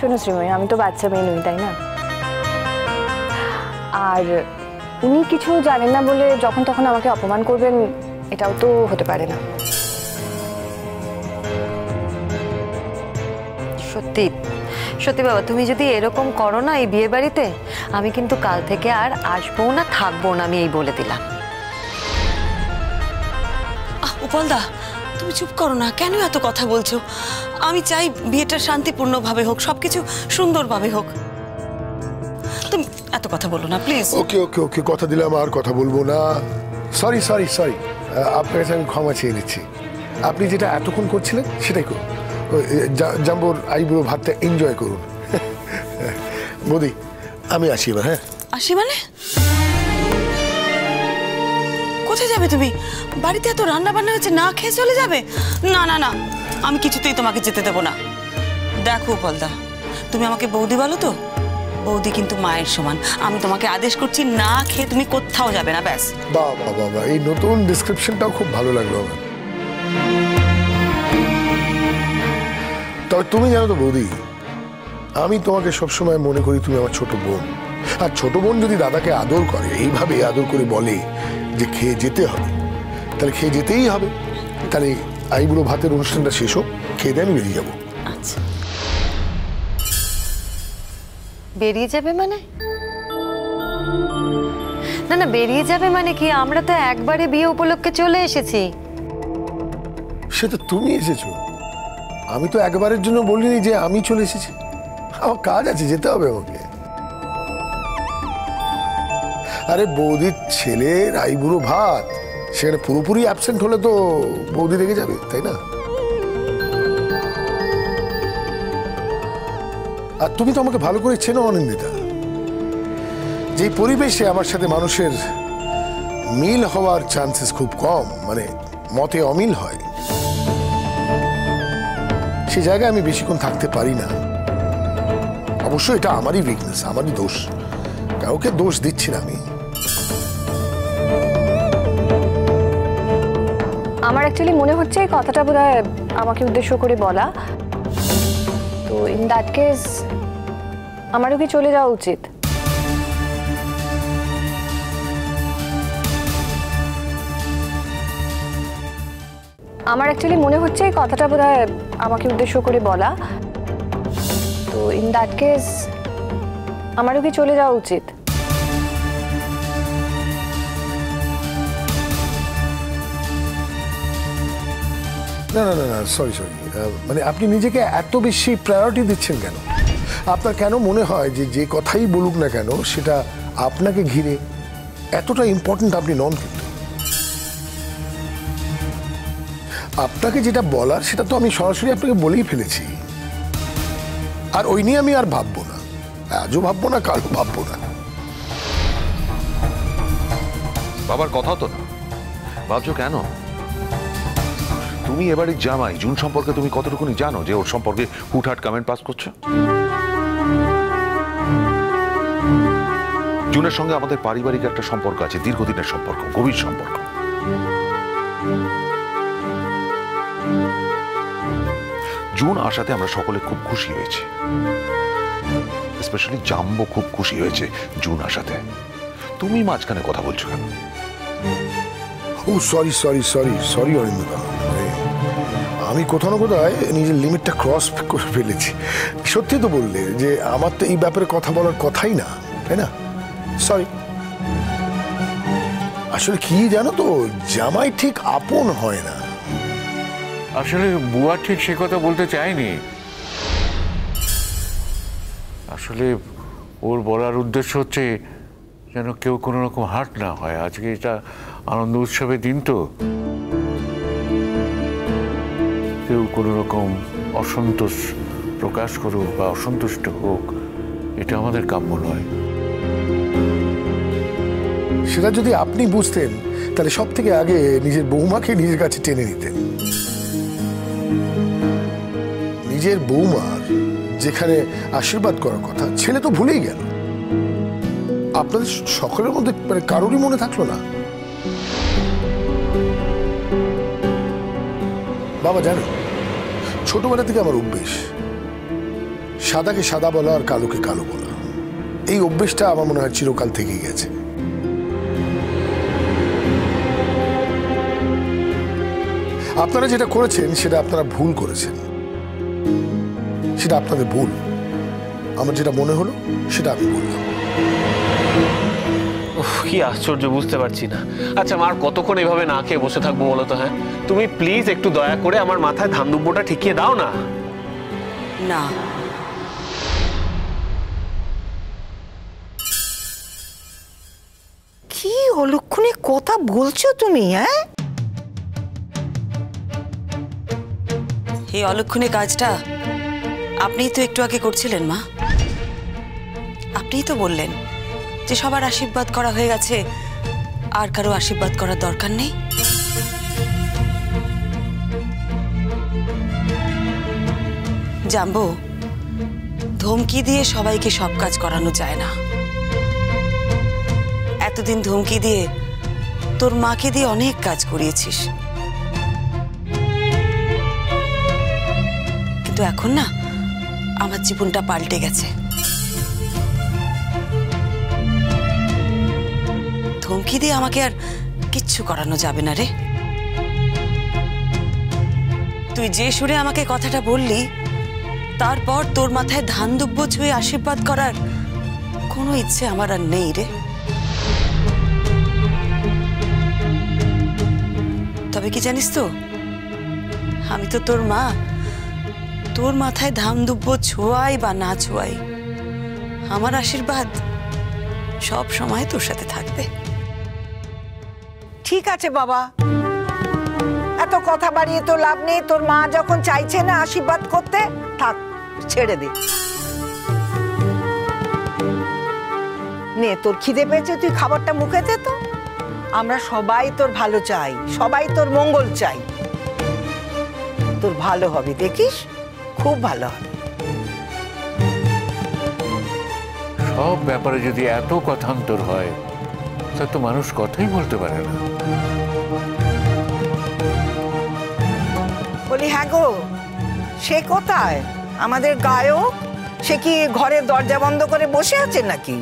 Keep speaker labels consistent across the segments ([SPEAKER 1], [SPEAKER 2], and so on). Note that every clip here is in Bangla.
[SPEAKER 1] শোনো শ্রীময়ী আমি তো বাচ্চা মেয়ে নই তাই না? আর উনি কিছু জানেন না বলে যখন তখন আমাকে অপমান করবেন এটাও তো হতে পারে না।
[SPEAKER 2] সত্যি সত্যি বাবা তুমি যদি এরকম করো না এই বিয়ে বাড়িতে আমি কিন্তু কাল থেকে আর আসব না থাকব না আমি এই বলে দিলাম।
[SPEAKER 3] আহ উপলদা তুমি চুপ করো না কেন এত কথা বলছো? আমি চাই বিয়েটা শান্তিপূর্ণভাবে হোক সবকিছু সুন্দরভাবে হোক। তুমি এত কথা বলো না প্লিজ
[SPEAKER 4] ওকে ওকে ওকে কথা দিলাম আর কথা বলব না। সরি সরি সরি আপনার কাছে আমি ক্ষমা চেয়ে নিচ্ছি। আপনি যেটা এতক্ষণ করছিলেন সেটাই করুন। জাম্বোর আইবুড়ো ভাতটা এনজয় করুন। মোদি আমি আসি এবার হ্যাঁ?
[SPEAKER 3] আসি মানে? কোথায় যাবে তুমি? বাড়িতে এত রান্না বান্না হচ্ছে না খেয়ে চলে যাবে? না না না আমি কিছুতেই তোমাকে যেতে দেবো না। দেখো বলদা তুমি আমাকে বৌদি বলো তো? বৌদি কিন্তু মায়ের সমান। আমি তোমাকে আদেশ করছি না খেয়ে তুমি কোথাও যাবে না ব্যাস।
[SPEAKER 4] বাহ বাহ, এই নতুন ডিসক্রিপশনটাও খুব ভালো লাগল তবে তুমি জানো তো বৌদি আমি তোমাকে সবসময় মনে করি তুমি আমার ছোট বোন। আর ছোট বোন যদি দাদাকে আদর করে এইভাবে আদর করে বলে যে খেয়ে যেতে হবে তাহলে খেয়ে যেতেই হবে। তাহলে আইবুড়ো ভাতের অনুষ্ঠানটা শেষ হোক খেয়ে দিয়ে আমি বেরিয়ে যাব।
[SPEAKER 3] আচ্ছা।
[SPEAKER 2] বেরিয়ে যাবে মানে? না না বেরিয়ে যাবে মানে কি? আমরা তো একবারে বিয়ে উপলক্ষে চলে এসেছি।
[SPEAKER 4] সে তো তুমি এসেছ। আমি তো একবারের জন্য বলিনি যে আমি চলে এসেছি। আমার কাজ আছে যেতে হবে আমাকে। আরে বৌদির ছেলে রাইবুড়ো ভাত সেখানে পুরোপুরি অ্যাবসেন্ট হলে তো বৌদি রেগে যাবে, তাই না? আর তুমি তো আমাকে ভালো করে চেনো, অনিন্দিতা। যে পরিবেশে আমার সাথে মানুষের মিল হওয়ার চান্সেস খুব কম মানে মতে অমিল হয়, সে জায়গায় আমি বেশিক্ষণ থাকতে পারি না। অবশ্য এটা আমারই উইকনেস আমারই দোষ। কাউকে দোষ দিচ্ছি না আমি।
[SPEAKER 1] আমার অ্যাকচুয়ালি মনে হচ্ছে এই কথাটা বোধ আমাকে উদ্দেশ্য করে বলা। তো ইন দ্যাট কেস আমারও কি চলে যাওয়া উচিত? আমার অ্যাকচুয়ালি মনে হচ্ছে এই কথাটা বোধ আমাকে উদ্দেশ্য করে বলা। তো ইন দ্যাট কেস আমারও কি চলে যাওয়া উচিত?
[SPEAKER 4] না না না না সরি সরি মানে আপনি নিজেকে এত বেশি প্রায়োরিটি দিচ্ছেন কেন? আপনার কেন মনে হয় যে যে কথাই বলুক না কেন, সেটা আপনাকে ঘিরে এতটা ইম্পর্ট্যান্ট আপনি নন কিন্তু? আপনাকে যেটা বলার, সেটা তো আমি সরাসরি আপনাকে বলেই ফেলেছি। আর ওই নিয়ে আমি আর ভাববো না। আজও ভাববো না, কালও ভাববো না।
[SPEAKER 5] বাবার কথা তো না। ভাবছ কেন? তুমি এবারে জামাই, জুন সম্পর্কে তুমি কতটুকুনি জানো যে ওর সম্পর্কে হুটহাট কমেন্ট পাস করছ? জুনের সঙ্গে আমাদের পারিবারিক একটা সম্পর্ক আছে, দীর্ঘদিনের সম্পর্ক, গভীর সম্পর্ক। জুন আসাতে আমরা সকলে খুব খুশি হয়েছি। স্পেশালি জাম্বো খুব খুশি হয়েছে জুন আসাতে তুমি মাঝখানে কথা বলছো কেন?
[SPEAKER 4] ও sorry sorry sorry sorry Arinda আমি কোথাও না কোথায় নিজের লিমিটটা ক্রস করে ফেলেছি। সত্যি তো বললে যে আমার তো এই ব্যাপারে কথা বলার কথাই না, তাই না? সরি আসলে কি জানো তো, জামাই ঠিক আপন হয় না।
[SPEAKER 6] আসলে বুয়া ঠিক সে কথা বলতে চায়নি। আসলে ওর বলার উদ্দেশ্য হচ্ছে যেন কেউ কোনো রকম হাট না হয়। আজকে এটা আনন্দ উৎসবের দিন তো। কোনো রকম অসন্তোষ প্রকাশ করুক বা অসন্তুষ্ট হোক, এটা আমাদের কাম্য নয়।
[SPEAKER 4] সেটা যদি আপনি বুঝতেন, তাহলে সব থেকে আগে নিজের বৌমাকে নিজের কাছে টেনে নিতেন। নিজের বৌমার যেখানে আশীর্বাদ করার কথা, ছেলে তো ভুলেই গেল। আপনাদের সকলের মধ্যে মানে কারোরই মনে থাকল না। বাবা, জানো ছোটবেলা থেকে আমার অভ্যেস। সাদাকে সাদা বলা আর কালোকে কালো বলা। এই অভ্যেসটা আমার মনে হয় চিরকাল থেকেই গেছে। আপনারা যেটা করেছেন, সেটা আপনারা ভুল করেছেন। সেটা আপনাদের ভুল। আমার যেটা মনে হলো, সেটা আমি বললাম।
[SPEAKER 7] কি আশ্চর্য, বুঝতে পারছি না। আচ্ছা মার কতক্ষণ এভাবে না খেয়ে বসে থাকব বলো তো হ্যাঁ? তুমি প্লিজ একটু দয়া করে আমার মাথায় ধান দুব্বটা ঠিকিয়ে দাও না।
[SPEAKER 3] না।
[SPEAKER 8] কি অলক্ষণে কথা বলছো তুমি হ্যাঁ?
[SPEAKER 3] এই অলক্ষণে কাজটা আপনিই তো একটু আগে করছিলেন, মা। আপনিই তো বললেন। যে সবার আশীর্বাদ করা হয়ে গেছে, আর কারও আশীর্বাদ করার দরকার নেই? জানব ধমকি দিয়ে সবাইকে সব কাজ করানো যায় না। এতদিন ধমকি দিয়ে তোর মাকে দিয়ে অনেক কাজ করিয়েছিস। কিন্তু এখন না, আমার জীবনটা পাল্টে গেছে। ধমকি দিয়ে আমাকে আর কিচ্ছু করানো যাবে না রে। তুই যে সুরে আমাকে কথাটা বললি, তারপর তোর মাথায় ধান দুব্য ছুঁয়ে আশীর্বাদ করার কোনো ইচ্ছে আমার আর নেই রে। তবে কি জানিস তো, আমি তো তোর মা। তোর মাথায় ধাম দুব্য ছোঁয়াই বা না ছোঁয়াই, আমার আশীর্বাদ সব সময় তোর সাথে থাকবে।
[SPEAKER 8] ঠিক আছে, বাবা। এত কথা বাড়িয়ে তো লাভ নেই। তোর মা যখন চাইছে না আশীর্বাদ করতে, থাক, ছেড়ে দে। নে, তোর খিদে পেয়েছে, তুই খাবারটা মুখে দে তো। আমরা সবাই তোর ভালো চাই, সবাই তোর মঙ্গল চাই। তোর ভালো হবে, দেখিস? খুব ভালো হবে।
[SPEAKER 6] সব ব্যাপারে যদি এত কথান্তর হয় তা তো মানুষ কথাই বলতে পারে না।
[SPEAKER 8] বলি হ্যাঁ গো সে কোথায়? আমাদের গায়ক? সে কি ঘরের দরজা বন্ধ করে বসে আছে নাকি?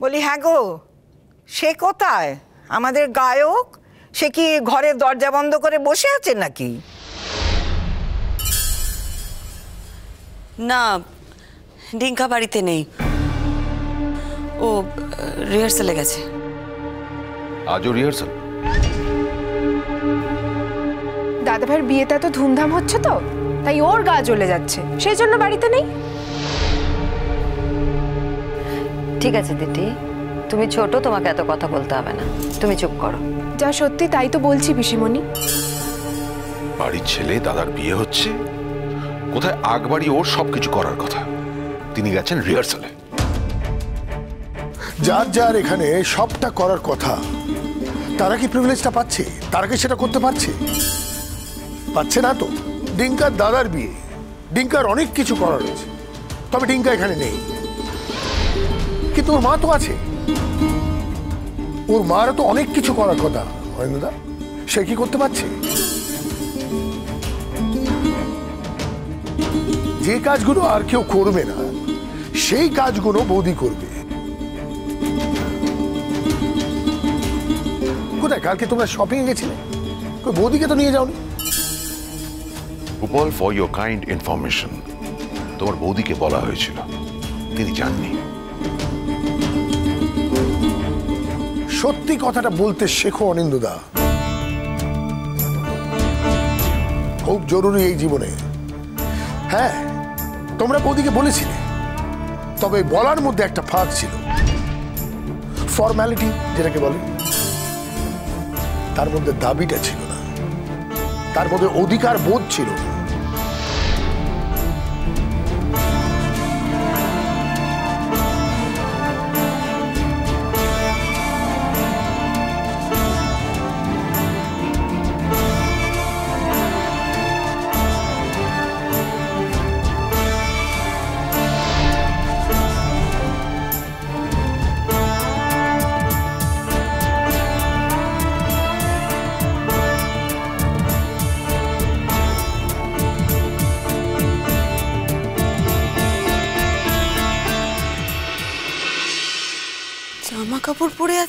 [SPEAKER 8] বলি হ্যাঁ গো সে কোথায়? আমাদের গায়ক? সে কি ঘরের দরজা বন্ধ করে বসে আছে নাকি?
[SPEAKER 3] না ডিঙ্কা বাড়িতে নেই। ও রিহার্সালে গেছে।
[SPEAKER 5] আজও রিহার্সাল?
[SPEAKER 1] দাদা ভাইয়ের বিয়েতে এত ধুমধাম হচ্ছে তো তাই ওর গা জ্বলে যাচ্ছে। সেই জন্য বাড়িতে নেই?
[SPEAKER 2] ঠিক আছে দিদি তুমি ছোট তোমাকে এত কথা বলতে হবে না। তুমি চুপ করো।
[SPEAKER 1] যা সত্যি তাই তো বলছি পিসিমণি।
[SPEAKER 5] বাড়ির ছেলে দাদার বিয়ে হচ্ছে? কোথায় আগ বাড়ি ওর সবকিছু করার কথা? তিনি গেছেন রিহার্সালে
[SPEAKER 4] যার যার এখানে সবটা করার কথা, তারা কি প্রিভিলেজটা পাচ্ছে? তারা কি সেটা করতে পারছে? পাচ্ছে না তো। ডিঙ্কার দাদার বিয়ে। ডিঙ্কার অনেক কিছু করার রয়েছে। তবে ডিঙ্কা এখানে নেই। কিন্তু ওর মা তো আছে। ওর মারও তো অনেক কিছু করার কথা অরিন্দা সে কি করতে পারছে? যে কাজগুলো আর কেউ করবে না সেই কাজগুলো বৌদি করবে। কোথায়? কালকে তোমরা শপিং এ গেছিলে বৌদিকে তো নিয়ে যাওনি?
[SPEAKER 5] Upal for your kind information তোমার বৌদিকে বলা হয়েছিল। তিনি জাননি।
[SPEAKER 4] সত্যি কথাটা বলতে শেখো অনিন্দুদা। খুব জরুরি এই জীবনে। হ্যাঁ তোমরা বৌদিকে বলেছিলে। তবে বলার মধ্যে একটা ফাঁক ছিল। ফর্ম্যালিটি যেটাকে বলে, তার মধ্যে দাবিটা ছিল না। তার মধ্যে অধিকার বোধ ছিল না।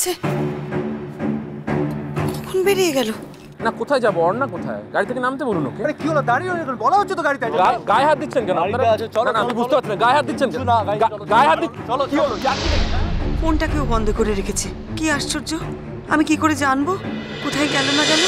[SPEAKER 3] আছে কখন বেরিয়ে গেল?
[SPEAKER 9] না কোথায় যাব? অর্ণা কোথায়? গাড়ি থেকে নামতে বলুন ওকে।
[SPEAKER 10] আরে কি হলো? দাঁড়িয়ে গেল বলা হচ্ছে তো গাড়িতে।
[SPEAKER 9] গায়ে হাত দিচ্ছেন কেন? আপনারা?
[SPEAKER 10] চলো,
[SPEAKER 9] আমি বুঝতে পারছি না গায়ে হাত দিচ্ছেন কেন?
[SPEAKER 10] না,
[SPEAKER 9] গায়ে হাত
[SPEAKER 10] চলো,
[SPEAKER 9] কি হলো?
[SPEAKER 3] ফোনটাকেও বন্ধ করে রেখেছে। কি আশ্চর্য? আমি কি করে জানব? কোথায় গেল না গেল?